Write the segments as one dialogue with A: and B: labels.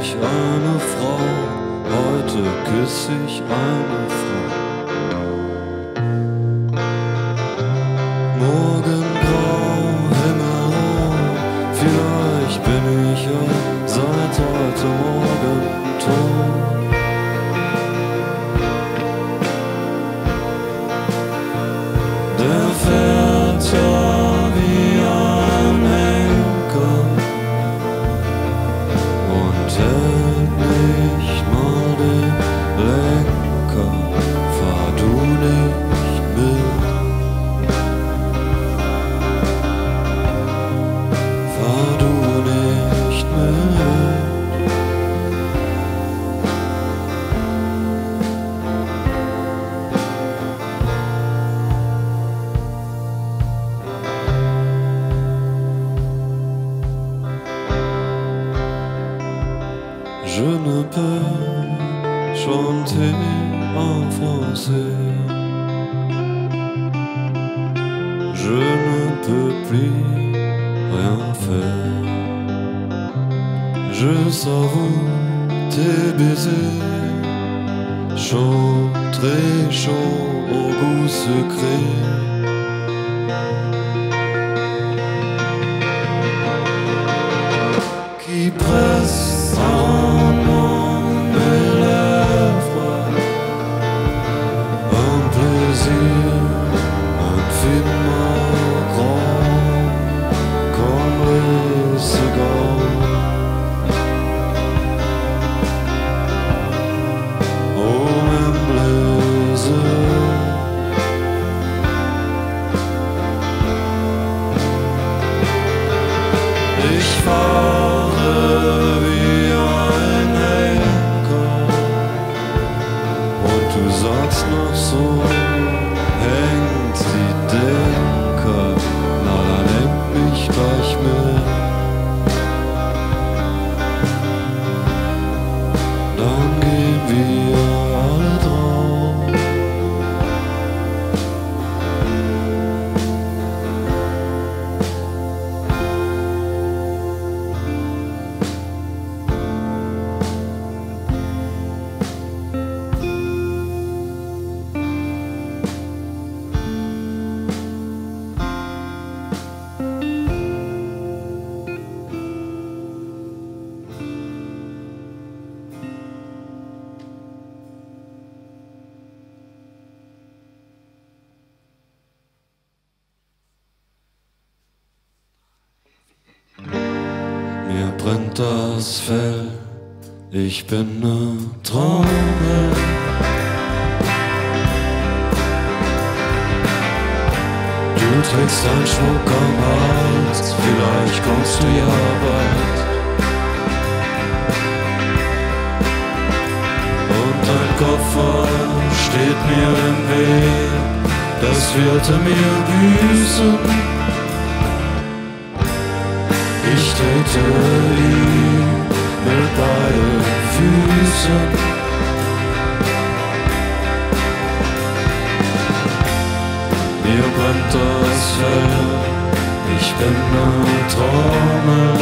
A: ich eine Frau, heute küss ich eine Frau. Chanter en français. Je ne peux plus rien faire. Je savoure tes baisers, chaud, très au goût secret. qui presse Mir brennt das Fell, ich bin ne Trommel. Du trägst ein Schmuck am Hals, vielleicht kommst du ja bald. Und dein Koffer steht mir im Weg, das wird er mir büßen. Ich trete ihn mit beiden Füßen. Mir brennt das Fell, ich bin ne Trommel.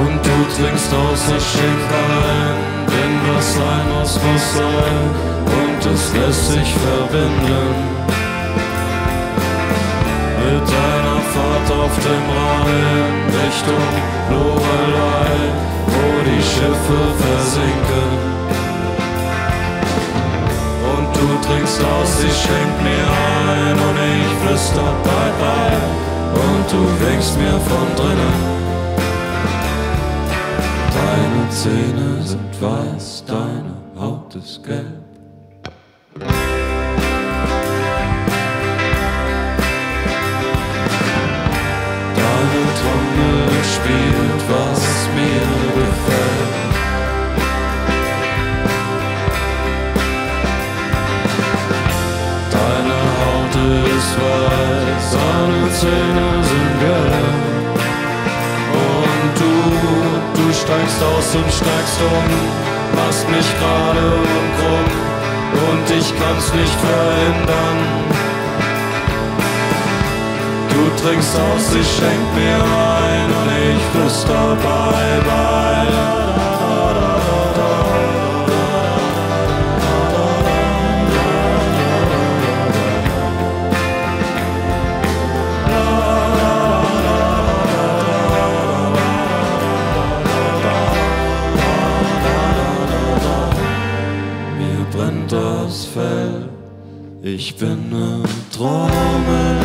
A: Und du trinkst aus der Schenkein, denn was sein muss, muss sein. Und es lässt sich verbinden auf dem Rhein Richtung Lorelei, wo die Schiffe versinken. Und du trinkst aus, ich schenk mir ein und ich flüster bye bye und du winkst mir von drinnen. Deine Zähne sind weiß, deine Haut ist gelb. Weiß, deine Zähne sind gelb. Und du, du steigst aus und steigst um, machst mich gerade und krumm. Und ich kann's nicht verhindern. trinkst aus, ich schenk mir ein und ich flüster bye bye. Ich bin ne Trommel.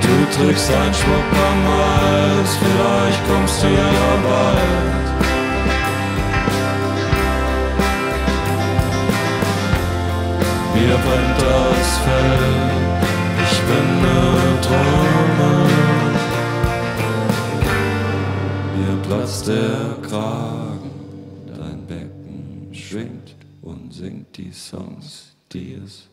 A: Du trägst ein Schmuck am Hals, vielleicht kommst du ja bald. Mir brennt das Fell, ich bin ne Trommel. Mir platzt der Kragen die Songs, die es.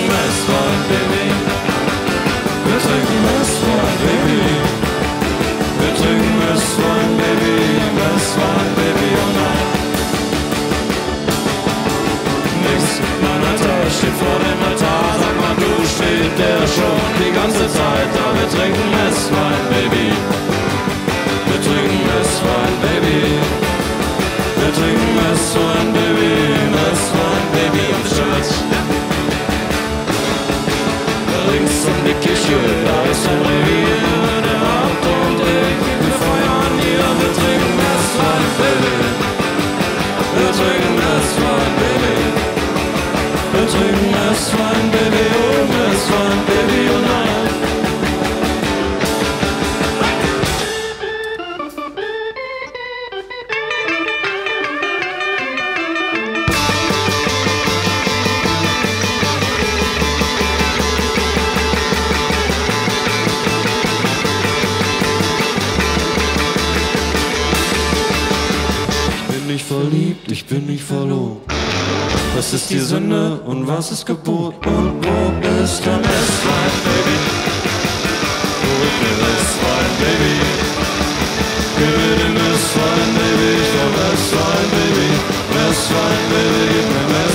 A: famous one. being drüben ist fun, Baby, oben ist fun, Baby, oh nein. Ich bin nicht verliebt, ich bin nicht verlobt. Was ist die Sünde und was ist Gebot? Und wo ist der Messwein, Baby? Wo ist der Messwein, Baby? Gib mir den Messwein, Baby, ich will Messwein, Baby. Messwein, Baby, gib mir Messwein.